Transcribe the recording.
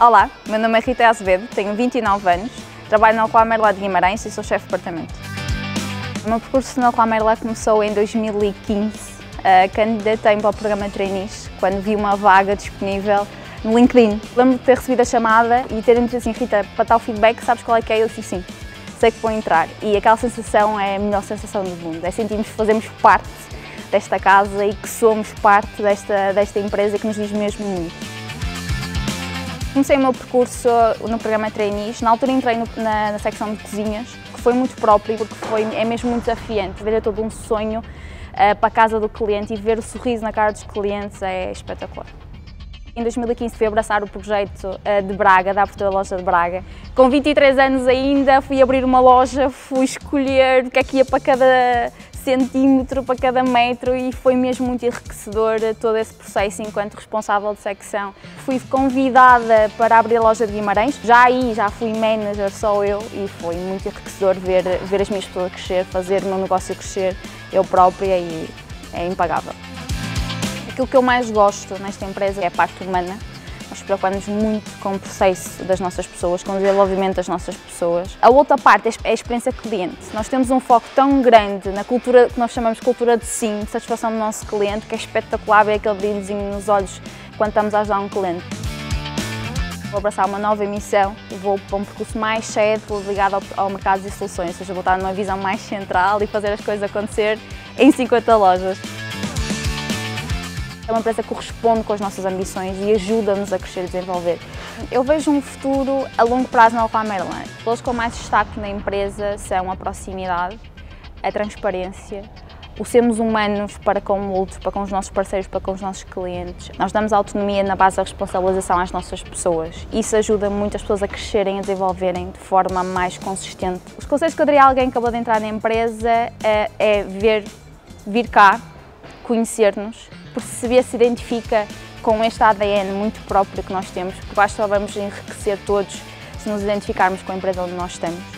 Olá, meu nome é Rita Azevedo, tenho 29 anos, trabalho na Alcoa Merlá de Guimarães e sou chefe de departamento. O meu percurso na Alcoa Merlá começou em 2015. Uh, Candidatei-me para o programa de trainees quando vi uma vaga disponível no LinkedIn. Lembro de ter recebido a chamada e terem dito assim, Rita, para tal feedback, sabes qual é que é? Eu disse sim, sei que vou entrar. E aquela sensação é a melhor sensação do mundo, é sentirmos que fazemos parte desta casa e que somos parte desta, desta empresa que nos diz mesmo muito. Comecei o meu percurso no programa Trainees, na altura entrei no, na, na, secção de cozinhas, que foi muito próprio, porque foi, é mesmo muito desafiante, ver todo um sonho uh, para a casa do cliente e ver o sorriso na cara dos clientes é espetacular. Em 2015 fui abraçar o projeto uh, de Braga, da abertura da loja de Braga. Com 23 anos ainda fui abrir uma loja, fui escolher o que é que ia para cada centímetro para cada metro e foi mesmo muito enriquecedor todo esse processo enquanto responsável de secção. Fui convidada para abrir a loja de Guimarães, já aí já fui manager só eu e foi muito enriquecedor ver, ver as minhas pessoas crescer, fazer o meu negócio crescer eu própria e é impagável. Aquilo que eu mais gosto nesta empresa é a parte humana, nós preocupamos muito com o processo das nossas pessoas, com o desenvolvimento das nossas pessoas. A outra parte é a experiência cliente. Nós temos um foco tão grande na cultura que nós chamamos de cultura de sim, de satisfação do nosso cliente, que é espetacular ver aquele brilhozinho nos olhos quando estamos a ajudar um cliente. Vou abraçar uma nova emissão vou para um percurso mais cedo ligado ao, mercado de soluções, ou seja, vou estar numa visão mais central e fazer as coisas acontecer em 50 lojas. É uma empresa que corresponde com as nossas ambições e ajuda-nos a crescer e desenvolver. Eu vejo um futuro a longo prazo na Alfa Maryland. Coisas com mais destaque na empresa são a proximidade, a transparência, o sermos humanos para com o outro, para com os nossos parceiros, para com os nossos clientes. Nós damos autonomia na base da responsabilização às nossas pessoas. Isso ajuda muitas pessoas a crescerem e desenvolverem de forma mais consistente. Os conselhos que eu daria a alguém que acabou de entrar na empresa é, é ver, vir cá, conhecer-nos, perceber se identifica com este ADN muito próprio que nós temos, porque acho que só vamos enriquecer todos se nos identificarmos com a empresa onde nós estamos.